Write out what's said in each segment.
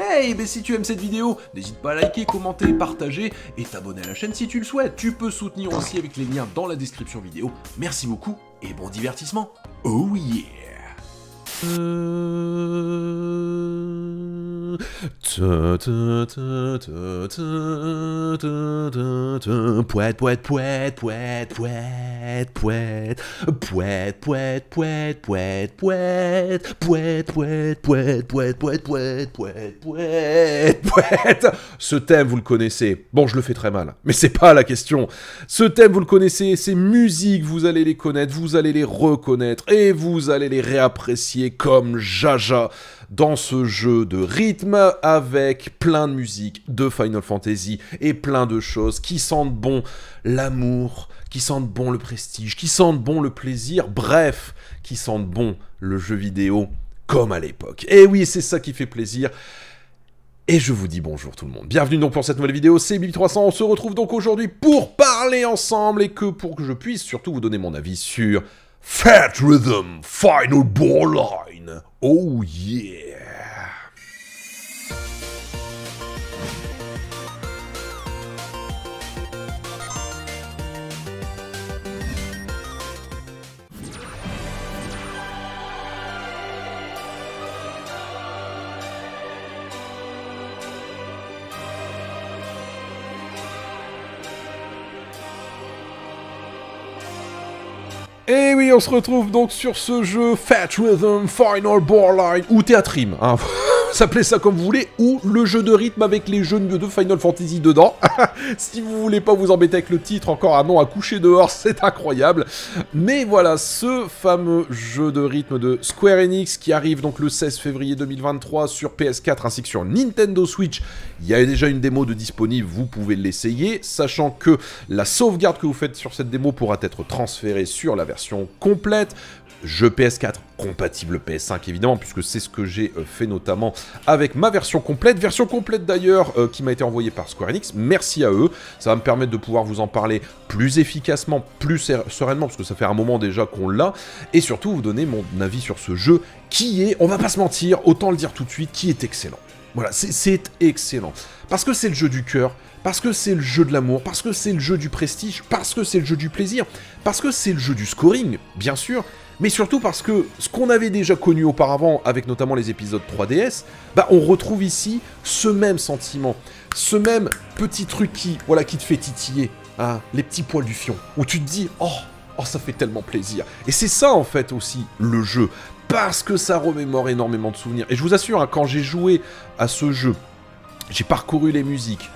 Hey, mais si tu aimes cette vidéo, n'hésite pas à liker, commenter, partager et t'abonner à la chaîne si tu le souhaites. Tu peux soutenir aussi avec les liens dans la description vidéo. Merci beaucoup et bon divertissement. Oh yeah Pouet, pouet, pouet, pouet, pouet, pouet, pouet, pouet, pouet, pouet, pouet, pouet, pouet, pouet, pouet, pouet, pouet, pouet, pouet, pouet. Ce thème, vous le connaissez. Bon, je le fais très mal, mais c'est pas la question. Ce thème, vous le connaissez, ces musiques, vous allez les connaître, vous allez les reconnaître et vous allez les réapprécier comme Jaja dans ce jeu de rythme avec plein de musique de Final Fantasy et plein de choses qui sentent bon l'amour, qui sentent bon le prestige, qui sentent bon le plaisir, bref, qui sentent bon le jeu vidéo comme à l'époque. Et oui, c'est ça qui fait plaisir. Et je vous dis bonjour tout le monde. Bienvenue donc pour cette nouvelle vidéo, c'est Bibi300. On se retrouve donc aujourd'hui pour parler ensemble et que pour que je puisse surtout vous donner mon avis sur Fat Rhythm Final Ball Line. Oh yeah. Et on se retrouve donc sur ce jeu Fat Rhythm Final Line ou hein. s'appelez ça comme vous voulez, ou le jeu de rythme avec les jeux de Final Fantasy dedans. si vous voulez pas vous embêter avec le titre, encore un nom à coucher dehors, c'est incroyable. Mais voilà, ce fameux jeu de rythme de Square Enix qui arrive donc le 16 février 2023 sur PS4 ainsi que sur Nintendo Switch. Il y a déjà une démo de disponible, vous pouvez l'essayer, sachant que la sauvegarde que vous faites sur cette démo pourra être transférée sur la version complète jeu PS4 compatible PS5 évidemment, puisque c'est ce que j'ai euh, fait notamment avec ma version complète. Version complète d'ailleurs euh, qui m'a été envoyée par Square Enix. Merci à eux. Ça va me permettre de pouvoir vous en parler plus efficacement, plus sereinement, parce que ça fait un moment déjà qu'on l'a. Et surtout vous donner mon avis sur ce jeu qui est, on va pas se mentir, autant le dire tout de suite, qui est excellent. Voilà, c'est excellent. Parce que c'est le jeu du cœur, parce que c'est le jeu de l'amour, parce que c'est le jeu du prestige, parce que c'est le jeu du plaisir, parce que c'est le jeu du scoring, bien sûr, mais surtout parce que ce qu'on avait déjà connu auparavant, avec notamment les épisodes 3DS, bah on retrouve ici ce même sentiment, ce même petit truc qui, voilà, qui te fait titiller, hein, les petits poils du fion, où tu te dis, oh, oh ça fait tellement plaisir. Et c'est ça en fait aussi le jeu, parce que ça remémore énormément de souvenirs. Et je vous assure, hein, quand j'ai joué à ce jeu, j'ai parcouru les musiques,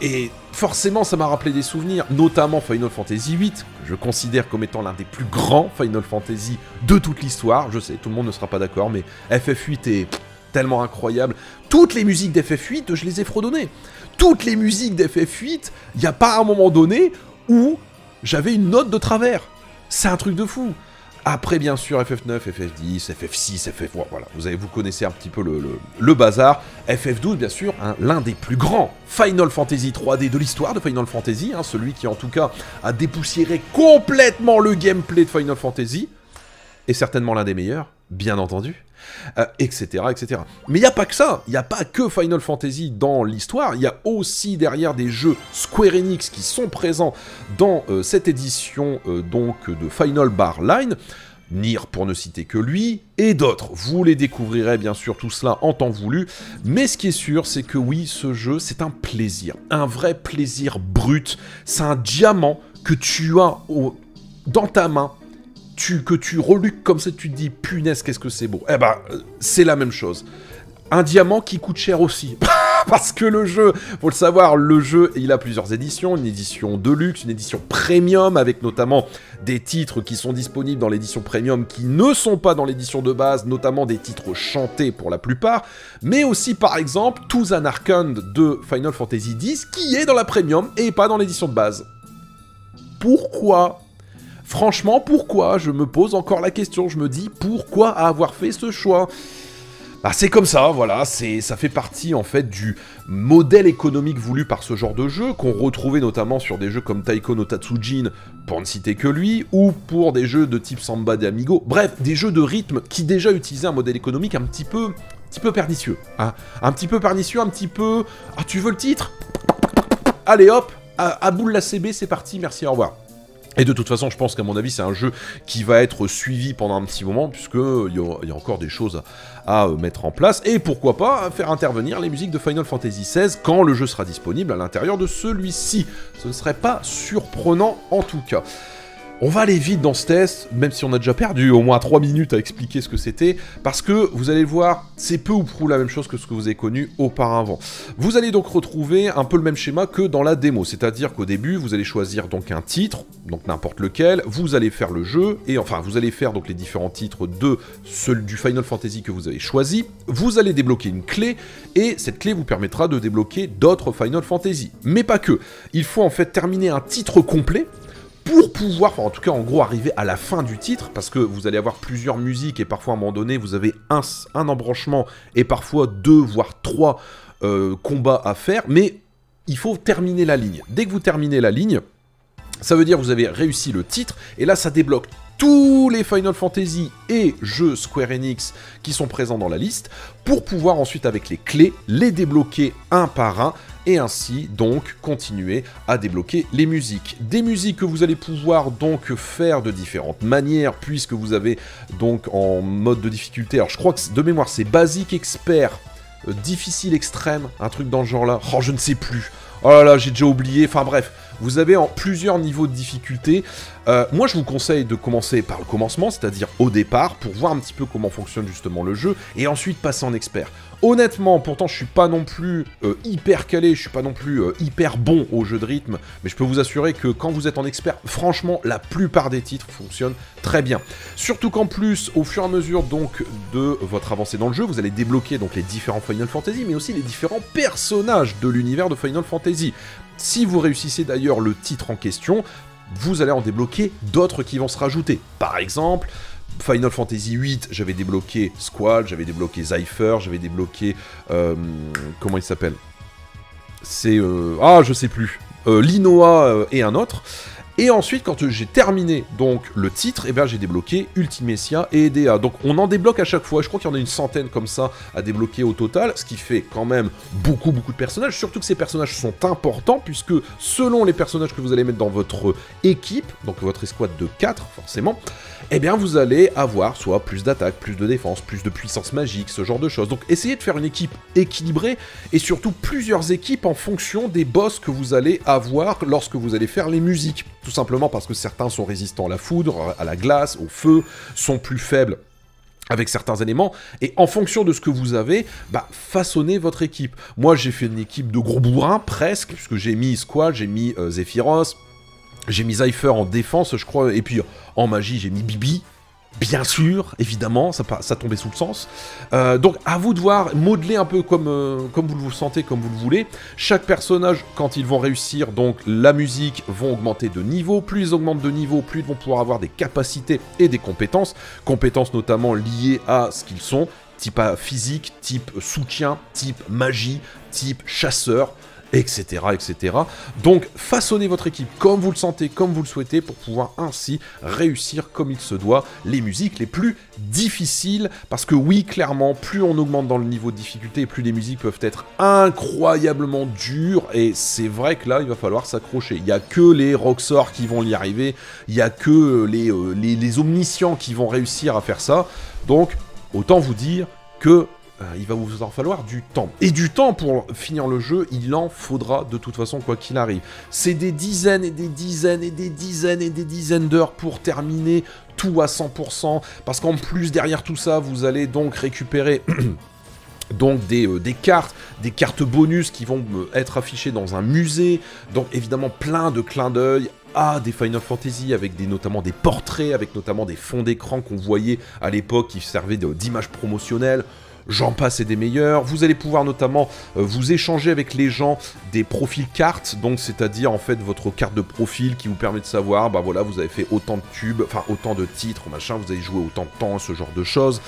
et forcément, ça m'a rappelé des souvenirs, notamment Final Fantasy VIII, que je considère comme étant l'un des plus grands Final Fantasy de toute l'histoire. Je sais, tout le monde ne sera pas d'accord, mais FF8 est tellement incroyable. Toutes les musiques d'FF8, je les ai fredonnées. Toutes les musiques d'FF8, il n'y a pas un moment donné où j'avais une note de travers. C'est un truc de fou. Après, bien sûr, FF9, FF10, FF6, FF... Voilà, vous, avez, vous connaissez un petit peu le, bazar. FF12, bien sûr, hein, l'un des plus grands Final Fantasy 3D de l'histoire de Final Fantasy, hein, celui qui, en tout cas, a dépoussiéré complètement le gameplay de Final Fantasy, et certainement l'un des meilleurs, bien entendu, euh, etc. Mais il n'y a pas que ça, il n'y a pas que Final Fantasy dans l'histoire, il y a aussi derrière des jeux Square Enix qui sont présents dans euh, cette édition euh, donc de Final Bar Line, Nier pour ne citer que lui, et d'autres. Vous les découvrirez bien sûr tout cela en temps voulu, mais ce qui est sûr, c'est que oui, ce jeu, c'est un plaisir, un vrai plaisir brut, c'est un diamant que tu as dans ta main que tu reluques comme ça, tu te dis, punaise, qu'est-ce que c'est beau. Eh ben, c'est la même chose. Un diamant qui coûte cher aussi. Parce que le jeu, faut le savoir, le jeu, il a plusieurs éditions. Une édition de luxe, une édition premium, avec notamment des titres qui sont disponibles dans l'édition premium qui ne sont pas dans l'édition de base, notamment des titres chantés pour la plupart, mais aussi par exemple Tuzan Arcand de Final Fantasy X qui est dans la premium et pas dans l'édition de base. Pourquoi Franchement, pourquoi Je me pose encore la question, je me dis pourquoi avoir fait ce choix? Bah, c'est comme ça, voilà, c'est ça fait partie en fait du modèle économique voulu par ce genre de jeu, qu'on retrouvait notamment sur des jeux comme Taiko no Tatsujin, pour ne citer que lui, ou pour des jeux de type Samba de Amigo, bref, des jeux de rythme qui déjà utilisaient un modèle économique un petit peu petit peu pernicieux. Hein. Un petit peu pernicieux, un petit peu... Ah, tu veux le titre? Allez hop, à, à boule la CB, c'est parti, merci, au revoir. Et de toute façon, je pense qu'à mon avis, c'est un jeu qui va être suivi pendant un petit moment, puisqu'il y, a encore des choses à, euh, mettre en place. Et pourquoi pas faire intervenir les musiques de Final Fantasy XVI quand le jeu sera disponible à l'intérieur de celui-ci. Ce ne serait pas surprenant en tout cas. On va aller vite dans ce test, même si on a déjà perdu au moins 3 minutes à expliquer ce que c'était, parce que vous allez le voir, c'est peu ou prou la même chose que ce que vous avez connu auparavant. Vous allez donc retrouver un peu le même schéma que dans la démo, c'est-à-dire qu'au début, vous allez choisir donc un titre, donc n'importe lequel, vous allez faire le jeu, et enfin, vous allez faire donc les différents titres de celui du Final Fantasy que vous avez choisi, vous allez débloquer une clé, et cette clé vous permettra de débloquer d'autres Final Fantasy. Mais pas que, il faut en fait terminer un titre complet, pour pouvoir, en tout cas en gros arriver à la fin du titre, parce que vous allez avoir plusieurs musiques et parfois à un moment donné vous avez un, un embranchement et parfois deux voire trois euh, combats à faire, mais il faut terminer la ligne. Dès que vous terminez la ligne, ça veut dire que vous avez réussi le titre, et là ça débloque tous les Final Fantasy et jeux Square Enix qui sont présents dans la liste, pour pouvoir ensuite avec les clés les débloquer un par un, et ainsi donc continuer à débloquer les musiques. Des musiques que vous allez pouvoir donc faire de différentes manières puisque vous avez donc en mode de difficulté, alors je crois que de mémoire c'est basique expert, euh, difficile extrême, un truc dans le genre là, oh je ne sais plus, oh là là j'ai déjà oublié, enfin bref, vous avez en plusieurs niveaux de difficulté. Euh, moi, je vous conseille de commencer par le commencement, c'est-à-dire au départ, pour voir un petit peu comment fonctionne justement le jeu, et ensuite passer en expert. Honnêtement, pourtant, je suis pas non plus euh, hyper calé, je suis pas non plus euh, hyper bon au jeu de rythme, mais je peux vous assurer que quand vous êtes en expert, franchement, la plupart des titres fonctionnent très bien. Surtout qu'en plus, au fur et à mesure de votre avancée dans le jeu, vous allez débloquer donc les différents Final Fantasy, mais aussi les différents personnages de l'univers de Final Fantasy. Si vous réussissez d'ailleurs le titre en question, vous allez en débloquer d'autres qui vont se rajouter. Par exemple, Final Fantasy VIII, j'avais débloqué Squall, j'avais débloqué Cypher, j'avais débloqué... Euh, comment il s'appelle? C'est... Euh, ah, je sais plus. Euh, Linoa et un autre. Et ensuite, quand j'ai terminé donc le titre, eh bien j'ai débloqué Ultimecia et EDA. Donc on en débloque à chaque fois. Je crois qu'il y en a une centaine comme ça à débloquer au total, ce qui fait quand même beaucoup beaucoup de personnages. Surtout que ces personnages sont importants puisque selon les personnages que vous allez mettre dans votre équipe, donc votre escouade de 4 forcément, eh bien vous allez avoir soit plus d'attaque, plus de défense, plus de puissance magique, ce genre de choses. Donc essayez de faire une équipe équilibrée et surtout plusieurs équipes en fonction des boss que vous allez avoir lorsque vous allez faire les musiques. Tout simplement parce que certains sont résistants à la foudre, à la glace, au feu, sont plus faibles avec certains éléments, et en fonction de ce que vous avez, bah, façonnez votre équipe. Moi, j'ai fait une équipe de gros bourrins, presque, puisque j'ai mis Squall, j'ai mis euh, Zephyros, j'ai mis Cypher en défense, je crois, et puis en magie, j'ai mis Bibi, Bien sûr, évidemment, ça, ça tombait sous le sens. Euh, donc à vous de voir, modeler un peu comme, euh, comme vous le sentez, comme vous le voulez. Chaque personnage, quand ils vont réussir, donc la musique, vont augmenter de niveau. Plus ils augmentent de niveau, plus ils vont pouvoir avoir des capacités et des compétences. Compétences notamment liées à ce qu'ils sont, type physique, type soutien, type magie, type chasseur etc., etc. Donc, façonnez votre équipe comme vous le sentez, comme vous le souhaitez, pour pouvoir ainsi réussir comme il se doit les musiques les plus difficiles. Parce que oui, clairement, plus on augmente dans le niveau de difficulté, plus les musiques peuvent être incroyablement dures. Et c'est vrai que là, il va falloir s'accrocher. Il n'y a que les Roxor qui vont y arriver. Il n'y a que les, euh, les, omniscients qui vont réussir à faire ça. Donc, autant vous dire que il va vous en falloir du temps. Et du temps pour finir le jeu, il en faudra de toute façon quoi qu'il arrive. C'est des dizaines et des dizaines et des dizaines et des dizaines d'heures pour terminer tout à 100%, parce qu'en plus derrière tout ça, vous allez donc récupérer... donc des, euh, des, cartes, des cartes bonus qui vont euh, être affichées dans un musée, donc évidemment plein de clins d'œil à des Final Fantasy avec notamment des portraits, avec notamment des fonds d'écran qu'on voyait à l'époque qui servaient d'images promotionnelles j'en passe et des meilleurs. Vous allez pouvoir notamment euh, vous échanger avec les gens des profils cartes, donc c'est-à-dire en fait votre carte de profil qui vous permet de savoir, bah voilà, vous avez fait autant de tubes, enfin autant de titres, machin, vous avez joué autant de temps, ce genre de choses,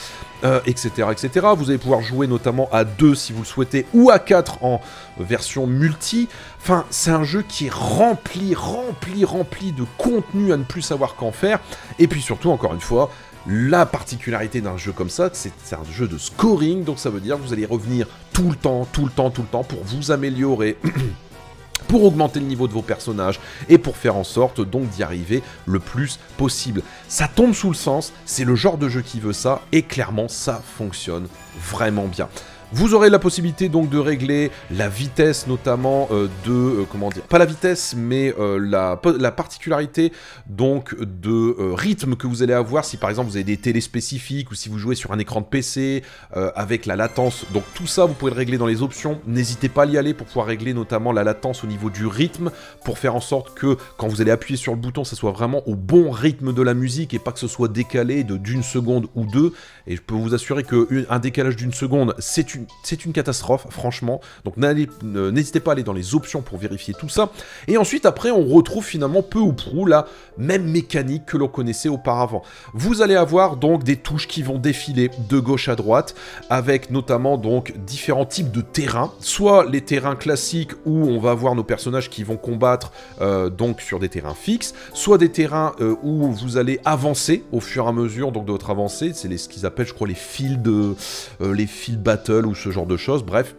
etc., euh, etc. Vous allez pouvoir jouer notamment à 2 si vous le souhaitez, ou à 4 en version multi. Enfin, c'est un jeu qui est rempli, rempli, rempli de contenu à ne plus savoir qu'en faire. Et puis surtout, encore une fois, La particularité d'un jeu comme ça, c'est un jeu de scoring, donc ça veut dire que vous allez revenir tout le temps, tout le temps, tout le temps pour vous améliorer. pour augmenter le niveau de vos personnages et pour faire en sorte donc d'y arriver le plus possible. Ça tombe sous le sens, c'est le genre de jeu qui veut ça et clairement ça fonctionne vraiment bien. Vous aurez la possibilité donc de régler la vitesse notamment euh, de... Euh, comment dire Pas la vitesse, mais euh, la, la, particularité donc de rythme que vous allez avoir si par exemple vous avez des télés spécifiques ou si vous jouez sur un écran de PC avec la latence. Donc tout ça vous pouvez le régler dans les options. N'hésitez pas à y aller pour pouvoir régler notamment la latence au niveau du rythme pour faire en sorte que quand vous allez appuyer sur le bouton ça soit vraiment au bon rythme de la musique et pas que ce soit décalé d'une seconde ou deux. Et je peux vous assurer qu'un décalage d'une seconde c'est une c'est une catastrophe, franchement. Donc n'hésitez pas à aller dans les options pour vérifier tout ça. Et ensuite, après, on retrouve finalement peu ou prou la même mécanique que l'on connaissait auparavant. Vous allez avoir donc des touches qui vont défiler de gauche à droite, avec notamment donc différents types de terrains. Soit les terrains classiques où on va avoir nos personnages qui vont combattre euh, donc sur des terrains fixes, soit des terrains euh, où vous allez avancer au fur et à mesure donc de votre avancée. C'est ce qu'ils appellent, je crois, les euh, les field battle ce genre de choses, bref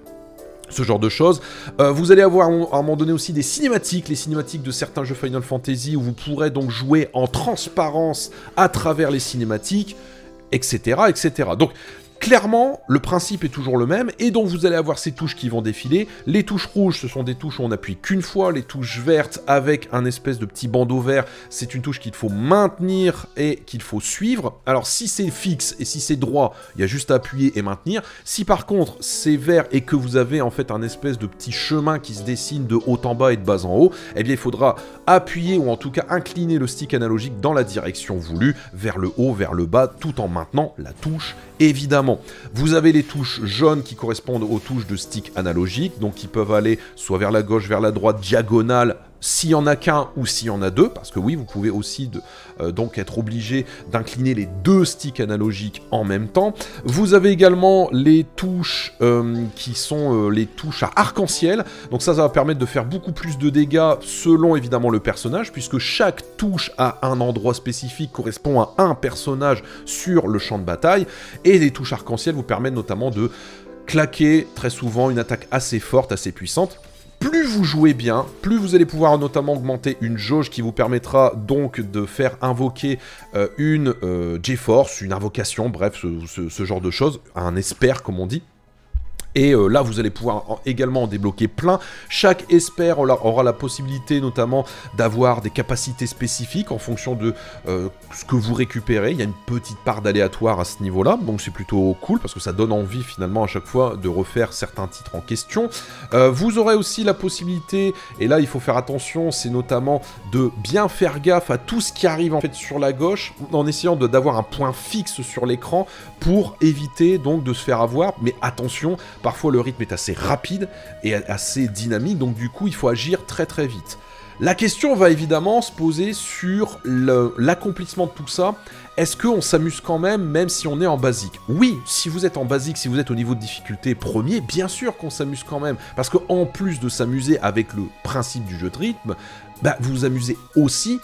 ce genre de choses. Euh, vous allez avoir à un moment donné aussi des cinématiques, les cinématiques de certains jeux Final Fantasy où vous pourrez donc jouer en transparence à travers les cinématiques, etc. etc. Donc Clairement, le principe est toujours le même, et donc vous allez avoir ces touches qui vont défiler. Les touches rouges, ce sont des touches où on appuie qu'une fois. Les touches vertes, avec un espèce de petit bandeau vert, c'est une touche qu'il faut maintenir et qu'il faut suivre. Alors si c'est fixe et si c'est droit, il y a juste à appuyer et maintenir. Si par contre c'est vert et que vous avez en fait un espèce de petit chemin qui se dessine de haut en bas et de bas en haut, eh bien il faudra appuyer ou en tout cas incliner le stick analogique dans la direction voulue, vers le haut, vers le bas, tout en maintenant la touche évidemment. Vous avez les touches jaunes qui correspondent aux touches de stick analogique, donc qui peuvent aller soit vers la gauche, vers la droite, diagonale, s'il y en a qu'un ou s'il y en a deux, parce que oui, vous pouvez aussi euh, donc être obligé d'incliner les deux sticks analogiques en même temps. Vous avez également les touches euh, qui sont euh, les touches à arc-en-ciel, donc ça, ça va permettre de faire beaucoup plus de dégâts selon évidemment le personnage, puisque chaque touche à un endroit spécifique correspond à un personnage sur le champ de bataille, et les touches arc-en-ciel vous permettent notamment de claquer très souvent une attaque assez forte, assez puissante plus vous jouez bien, plus vous allez pouvoir notamment augmenter une jauge qui vous permettra donc de faire invoquer euh, une euh, J-Force, une invocation, bref, ce, genre de choses, un espère comme on dit. Et euh, là, vous allez pouvoir également en débloquer plein. Chaque espère aura, la possibilité notamment d'avoir des capacités spécifiques en fonction de euh, ce que vous récupérez. Il y a une petite part d'aléatoire à ce niveau-là, donc c'est plutôt cool parce que ça donne envie finalement à chaque fois de refaire certains titres en question. Euh, vous aurez aussi la possibilité, et là il faut faire attention, c'est notamment de bien faire gaffe à tout ce qui arrive en fait sur la gauche en essayant d'avoir un point fixe sur l'écran pour éviter donc de se faire avoir. Mais attention, Parfois le rythme est assez rapide et assez dynamique, donc du coup il faut agir très très vite. La question va évidemment se poser sur l'accomplissement de tout ça. Est-ce qu'on s'amuse quand même, même si on est en basique? Oui, si vous êtes en basique, si vous êtes au niveau de difficulté premier, bien sûr qu'on s'amuse quand même. Parce qu'en plus de s'amuser avec le principe du jeu de rythme, bah, vous vous amusez aussi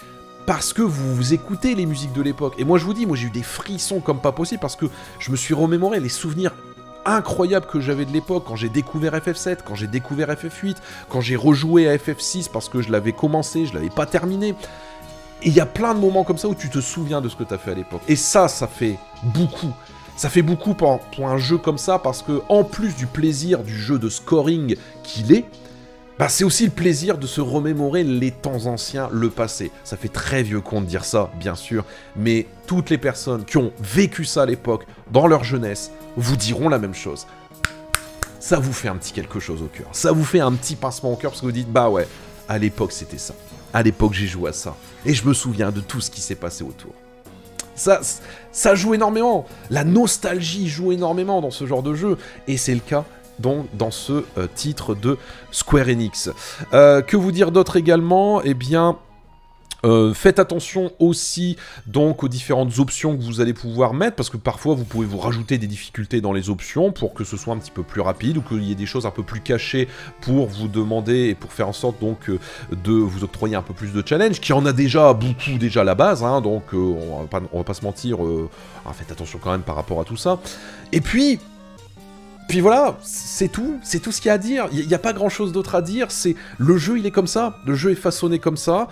parce que vous, vous écoutez les musiques de l'époque. Et moi je vous dis, moi j'ai eu des frissons comme pas possible parce que je me suis remémoré les souvenirs incroyable que j'avais de l'époque, quand j'ai découvert FF7, quand j'ai découvert FF8, quand j'ai rejoué à FF6 parce que je l'avais commencé, je l'avais pas terminé. Et il y a plein de moments comme ça où tu te souviens de ce que tu as fait à l'époque. Et ça, ça fait beaucoup. Ça fait beaucoup pour, un jeu comme ça parce que, en plus du plaisir du jeu de scoring qu'il est, bah, c'est aussi le plaisir de se remémorer les temps anciens, le passé. Ça fait très vieux con de dire ça, bien sûr, mais toutes les personnes qui ont vécu ça à l'époque, dans leur jeunesse, vous diront la même chose. Ça vous fait un petit quelque chose au cœur. Ça vous fait un petit pincement au cœur parce que vous dites, bah ouais, à l'époque c'était ça. À l'époque j'ai joué à ça. Et je me souviens de tout ce qui s'est passé autour. Ça, ça joue énormément. La nostalgie joue énormément dans ce genre de jeu. Et c'est le cas donc dans ce euh, titre de Square Enix. Euh, que vous dire d'autre également? Eh bien, Euh, faites attention aussi donc aux différentes options que vous allez pouvoir mettre parce que parfois vous pouvez vous rajouter des difficultés dans les options pour que ce soit un petit peu plus rapide ou qu'il y ait des choses un peu plus cachées pour vous demander et pour faire en sorte donc de vous octroyer un peu plus de challenge qui en a déjà beaucoup déjà à la base hein, donc on, va pas, va pas, se mentir faites attention quand même par rapport à tout ça et puis puis voilà, c'est tout, c'est tout ce qu'il y a à dire. Il n'y a pas grand chose d'autre à dire. C'est le jeu, il est comme ça, le jeu est façonné comme ça.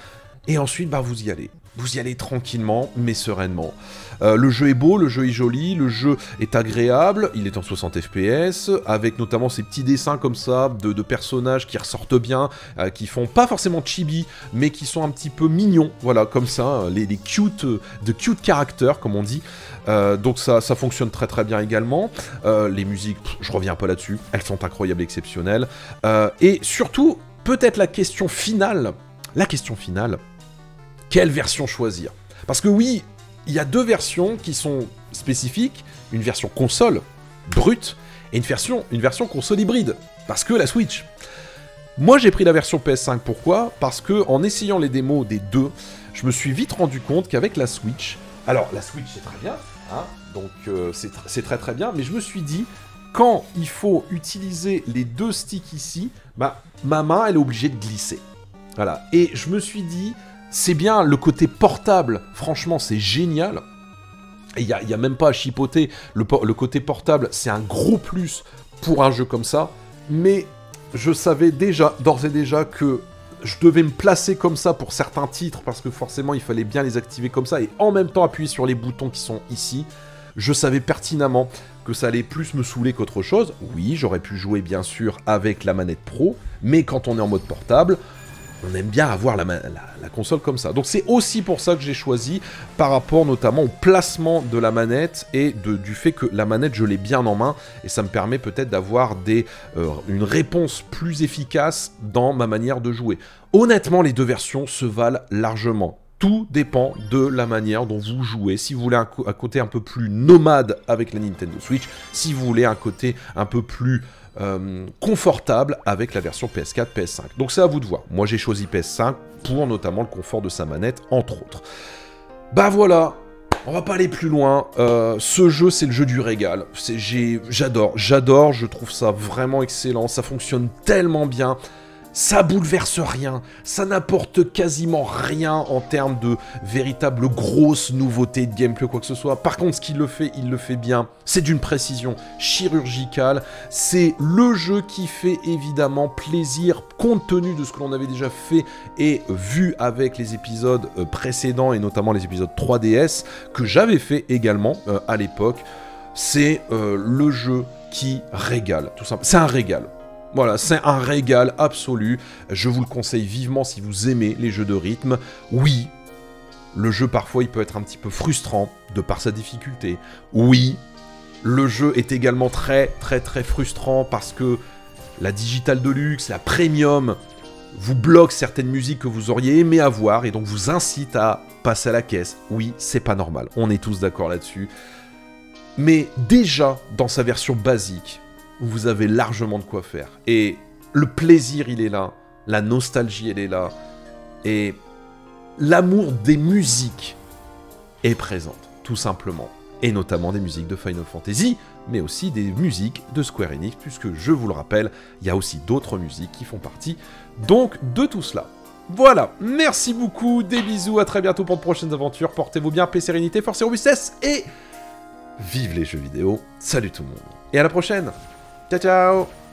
Et ensuite, bah, vous y allez. Vous y allez tranquillement, mais sereinement. Euh, le jeu est beau, le jeu est joli, le jeu est agréable, il est en 60 fps, avec notamment ces petits dessins comme ça, de, personnages qui ressortent bien, euh, qui font pas forcément chibi, mais qui sont un petit peu mignons, voilà, comme ça, hein, les, cute, de cute characters, comme on dit. Euh, donc ça, ça fonctionne très très bien également. les musiques, je reviens pas là-dessus, elles sont incroyables, exceptionnelles. et surtout, peut-être la question finale, la question finale, quelle version choisir Parce que oui, il y a deux versions qui sont spécifiques, une version console brute et une version, console hybride, parce que la Switch. Moi j'ai pris la version PS5, pourquoi? Parce que en essayant les démos des deux, je me suis vite rendu compte qu'avec la Switch, alors la Switch c'est très bien, hein, donc euh, c'est très très bien, mais je me suis dit, quand il faut utiliser les deux sticks ici, bah, ma main elle est obligée de glisser. Voilà, et je me suis dit, c'est bien le côté portable, franchement c'est génial. Il n'y a, même pas à chipoter, le, le côté portable c'est un gros plus pour un jeu comme ça, mais je savais déjà, d'ores et déjà, que je devais me placer comme ça pour certains titres, parce que forcément il fallait bien les activer comme ça, et en même temps appuyer sur les boutons qui sont ici. Je savais pertinemment que ça allait plus me saouler qu'autre chose. Oui, j'aurais pu jouer bien sûr avec la manette pro, mais quand on est en mode portable, on aime bien avoir la, console comme ça. Donc c'est aussi pour ça que j'ai choisi, par rapport notamment au placement de la manette et du fait que la manette je l'ai bien en main et ça me permet peut-être d'avoir euh, une réponse plus efficace dans ma manière de jouer. Honnêtement, les deux versions se valent largement. Tout dépend de la manière dont vous jouez. Si vous voulez un, côté un peu plus nomade avec la Nintendo Switch, si vous voulez un côté un peu plus euh, confortable avec la version PS4, PS5. Donc c'est à vous de voir. Moi j'ai choisi PS5 pour notamment le confort de sa manette, entre autres. Bah voilà, on va pas aller plus loin. Euh, ce jeu, c'est le jeu du régal. J'adore, j'adore, je trouve ça vraiment excellent. Ça fonctionne tellement bien ça bouleverse rien, ça n'apporte quasiment rien en termes de véritable grosse nouveauté de gameplay quoi que ce soit. Par contre, ce qu'il le fait, il le fait bien. C'est d'une précision chirurgicale. C'est le jeu qui fait évidemment plaisir compte tenu de ce que l'on avait déjà fait et vu avec les épisodes euh, précédents et notamment les épisodes 3DS que j'avais fait également euh, à l'époque. C'est euh, le jeu qui régale, tout simplement. C'est un régal. Voilà, c'est un régal absolu. Je vous le conseille vivement si vous aimez les jeux de rythme. Oui, le jeu parfois il peut être un petit peu frustrant de par sa difficulté. Oui, le jeu est également très très très frustrant parce que la digital de luxe, la premium vous bloque certaines musiques que vous auriez aimé avoir et donc vous incite à passer à la caisse. Oui, c'est pas normal. On est tous d'accord là-dessus. Mais déjà dans sa version basique, vous avez largement de quoi faire. Et le plaisir, il est là. La nostalgie, elle est là. Et l'amour des musiques est présente, tout simplement. Et notamment des musiques de Final Fantasy, mais aussi des musiques de Square Enix, puisque je vous le rappelle, il y a aussi d'autres musiques qui font partie donc de tout cela. Voilà, merci beaucoup, des bisous, à très bientôt pour de prochaines aventures, portez-vous bien, paix, sérénité, force et robustesse, et vive les jeux vidéo, salut tout le monde, et à la prochaine Chao, chao.